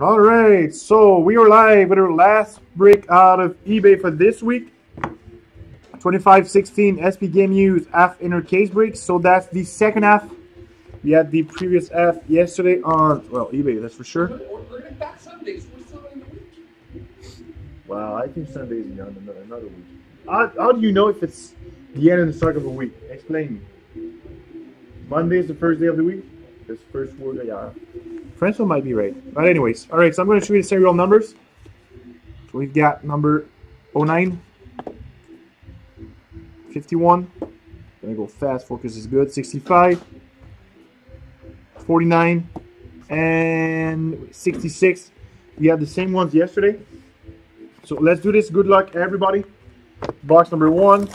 All right, so we are live with our last break out of eBay for this week. 2516 SP Game Used half inner case break. So that's the second half. We had the previous half yesterday on, well, eBay, that's for sure. We're in back Sundays. We're still in the week. Wow, I think Sunday is beyond another, another week. How, how do you know if it's the end and the start of a week? Explain. Monday is the first day of the week? This first word, yeah. Francois might be right. But anyways, all right, so I'm going to show you the serial numbers. So we've got number 09, 51. Gonna go fast, focus is good. 65, 49, and 66. We had the same ones yesterday. So let's do this. Good luck, everybody. Box number one.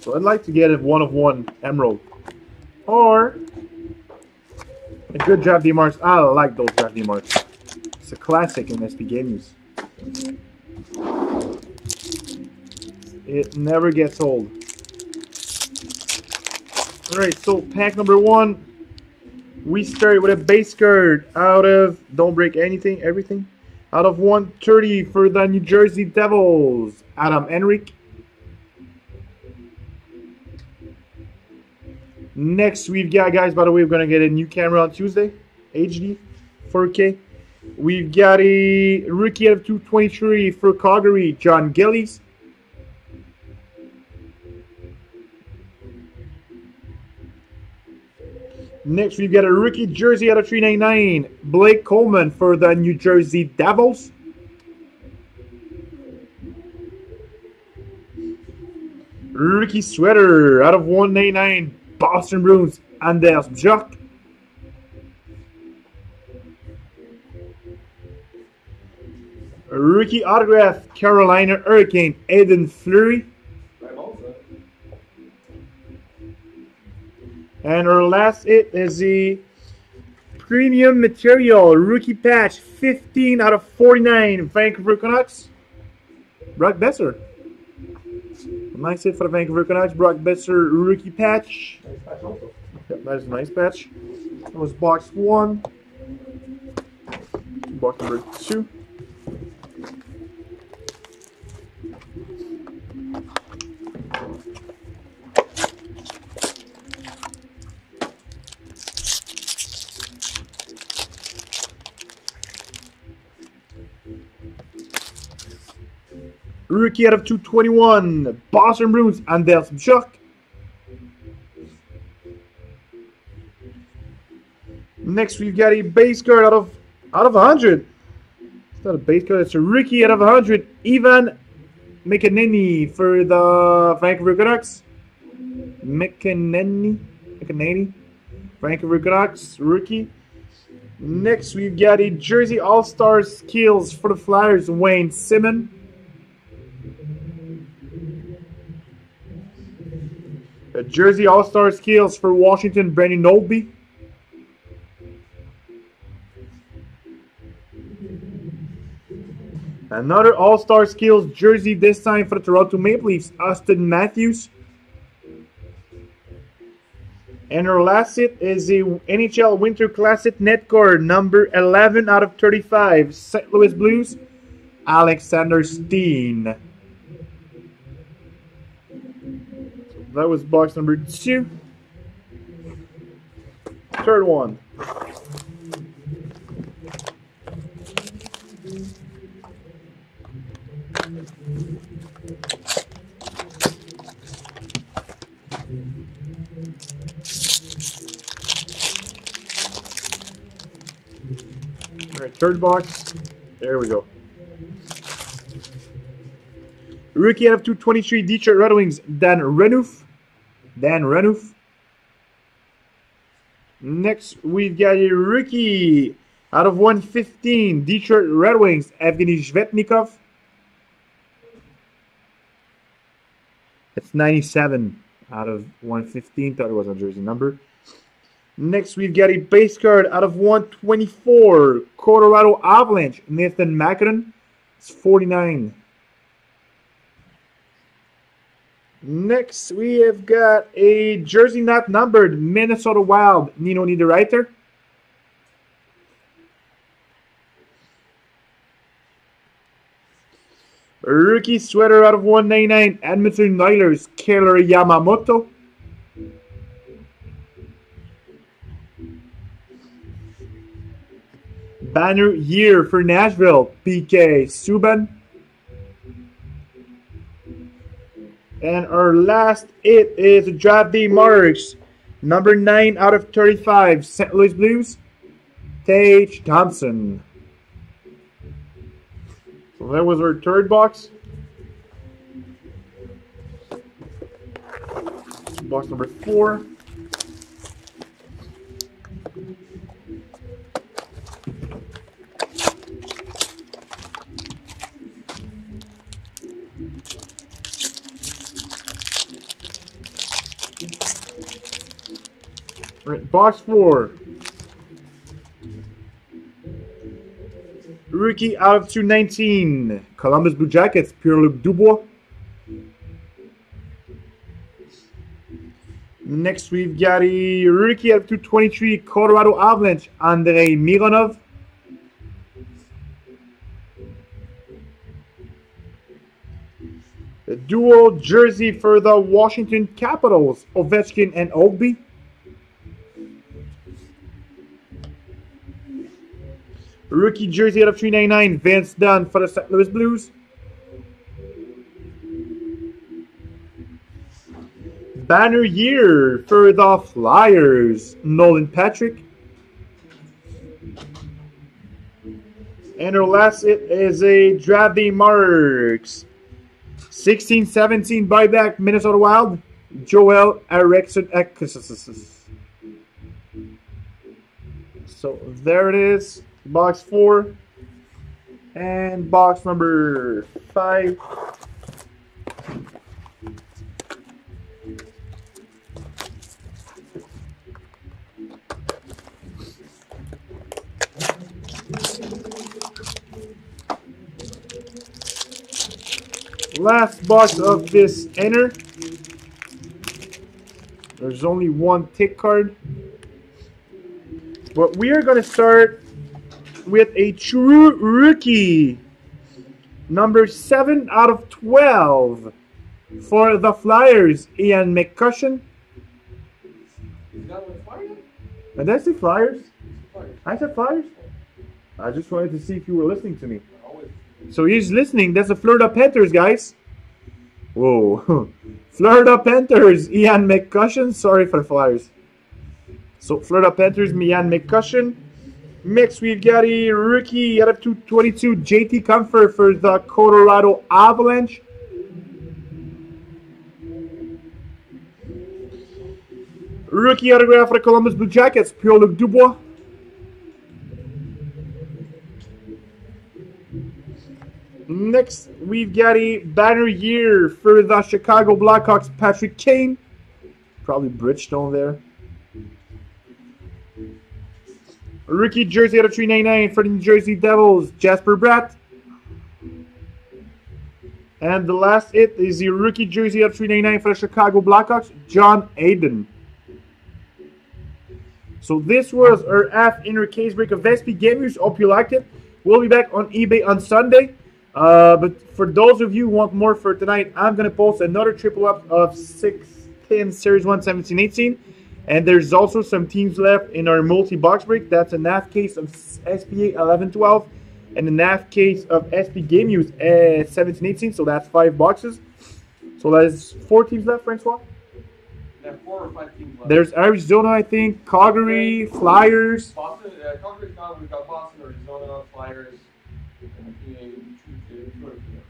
So I'd like to get a one of one emerald. Or a good draft D-Marks. I like those draft D-Marks. It's a classic in SP Game Used. It never gets old. Alright, so pack number one. We start with a base card out of, don't break anything, everything. Out of 130 for the New Jersey Devils, Adam Henrique. Next, we've got, guys, by the way, we're going to get a new camera on Tuesday. HD, 4K. We've got a rookie out of 223 for Calgary, John Gillies. Next, we've got a rookie jersey out of 399, Blake Coleman for the New Jersey Devils. Rookie sweater out of 199, Boston Bruins, Anders Bjork. Rookie autograph, Carolina Hurricane, Haydn Fleury. And our last hit is the premium material rookie patch 15 out of 49 Vancouver Canucks. Brock Boeser. Hit for the Vancouver Canucks. Brock Boeser rookie patch. Yep, that is a nice patch. That was box one. Box number two. Rookie out of 221, Boston Bruins, Anders Bjork. Next, we've got a base card out of out of 100. It's not a base card, it's a rookie out of 100, Ivan McEneny for the Vancouver Canucks. McEneny, McEneny, Vancouver Canucks, rookie. Next, we've got a Jersey All-Star skills for the Flyers, Wayne Simmonds. A Jersey All-Star skills for Washington, Braden Holtby. Another All-Star skills jersey this time for the Toronto Maple Leafs, Auston Matthews. And our last hit is the NHL Winter Classic net card number 11 out of 35, St. Louis Blues, Alexander Steen. That was box number two. Third one. All right, third box. There we go. Rookie out of 223 Detroit Red Wings, Dan Renouf. Dan Renouf. Next, we've got a rookie out of 115 Detroit Red Wings, Evgeny Svechnikov. That's 97 out of 115. Thought it was a jersey number. Next, we've got a base card out of 124 Colorado Avalanche, Nathan MacKinnon. It's 49. Next, we have got a jersey not numbered Minnesota Wild. Nino Niederreiter. Rookie sweater out of 199, Edmonton Oilers, Kailer Yamamoto. Banner year for Nashville, PK Subban. And our last it is day marks. Number 9 out of 35, St. Louis Blues, Tage Thompson. So that was our third box. Box number 4. Box four. Rookie out of 219. Columbus Blue Jackets, Pierre-Luc Dubois. Next, we've got a rookie out of 223, Colorado Avalanche, Andrei Mironov. Dual jersey for the Washington Capitals, Ovechkin and Obi. Rookie jersey out of 399, Vince Dunn for the St. Louis Blues. Banner year for the Flyers, Nolan Patrick. And our last it is a draft day marks. 16-17 buyback Minnesota Wild, Joel Eriksson. So there it is box four, and box number five. Last box of this enter. There's only one tick card. But we are going to start with a true rookie. Number 7 out of 12 for the Flyers, Ian McCoshen. And that's the Flyers? I said Flyers? I just wanted to see if you were listening to me. So he's listening. That's the Florida Panthers, guys. Whoa. Florida Panthers, Ian McCoshen. Sorry for the Flyers. So Florida Panthers, Ian McCoshen. Mix, we've got a rookie out of 222, JT Compher for the Colorado Avalanche. Rookie autograph for the Columbus Blue Jackets, Pierre-Luc Dubois. Next, we've got a banner year for the Chicago Blackhawks, Patrick Kane. Probably Bridgestone there. Rookie jersey out of 399 for the New Jersey Devils, Jesper Bratt. And the last it is the rookie jersey out of 399 for the Chicago Blackhawks, John Hayden. So this was our F inner case break of SP Gamers. Hope you liked it. We'll be back on eBay on Sunday. Uh, but for those of you who want more for tonight, I'm going to post another triple up of 610 Series 1 17 18. And there's also some teams left in our multi-box break. That's a NAF case of SPA 1112 and a NAF case of SP Game Use uh, 1718. So that's five boxes. So there's four teams left, Francois? Yeah, four or five teams left. There's Arizona, I think, Calgary, Flyers. Boston, uh, Calgary's gone. We've got Boston, Arizona, Flyers.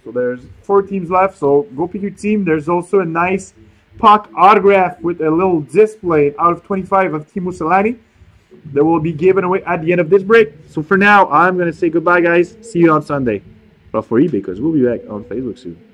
So there's four teams left. So go pick your team. There's also a nice puck autograph with a little display out of 25 of Teemu Selanne that will be given away at the end of this break. So for now, I'm going to say goodbye, guys. See you on Sunday. But for eBay, because we'll be back on Facebook soon.